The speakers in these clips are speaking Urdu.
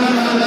Amen.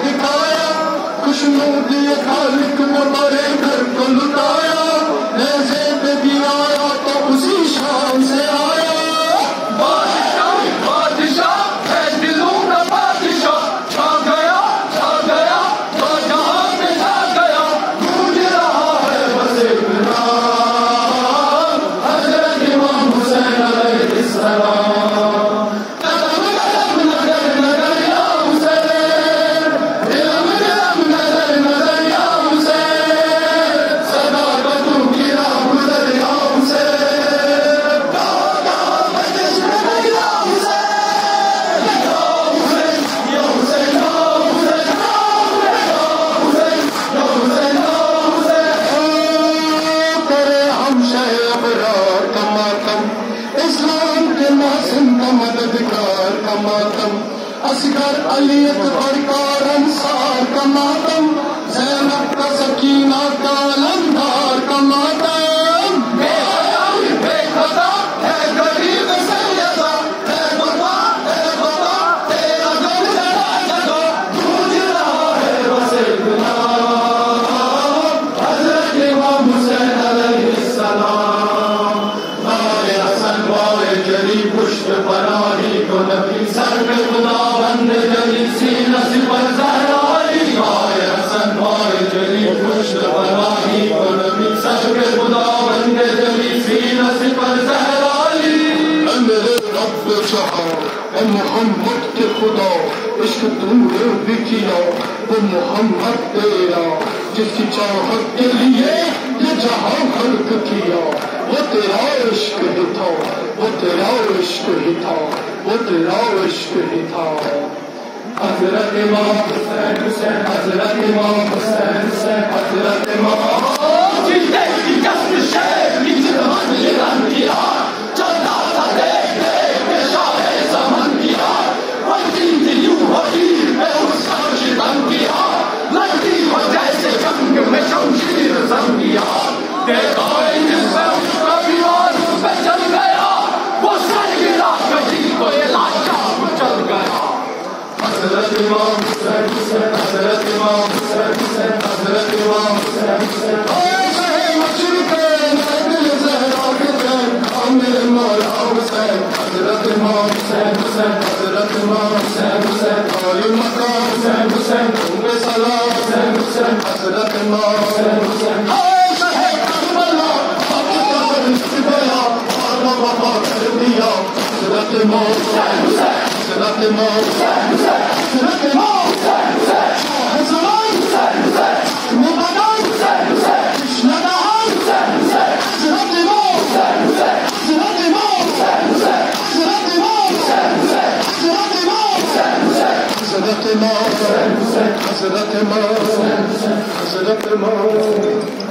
دکھایا خوشنو دیے خالق نے گھر کو لٹایا۔ لشکر علی اکبر کا رنسار کا ماتم، زینب کا سکینہ کا لندار کا ماتم۔ پشت کو نبی سر میں ہے۔ محمد عشق تو نے بھی کیا وہ محمد تیرا، جس کی چاہت کے لیے یہ جہاں خلق کیا، وہ تیرا عشق ہی تھا، وہ تیرا عشق ہی تھا، وہ تیرا عشق ہی تھا۔ حضرت امام حسین حسین، حضرت امام حسین حسین، حضرت امام شمشیر زن کیا دیکھا ان سے اس کا دیوار پہ چل گیا، وہ سر گرا کہیں تو یہ لاچا چل گیا۔ حضرت امام حسین حسین حضرت امام حسین حسین حضرت امام حسین۔ حسین اے شہ مشرق دل زہرا کے دین میرے مولا حسین، حضرت امام حسین حسین حضرت امام حسین حسین علی مقام حسین حسین ام سلام۔ حسین حسین حضرت امام حسین حسین اے شہ کربلا آپ کا رشت گیا اور وفا کر دیا حضرت امام حسین حسین حضرت امام حسین حسین حضرت امام حسین حسین Sen sen sen sen sen sen sen sen sen sen sen sen sen حسین حضرت امام حسین حسین حضرت امام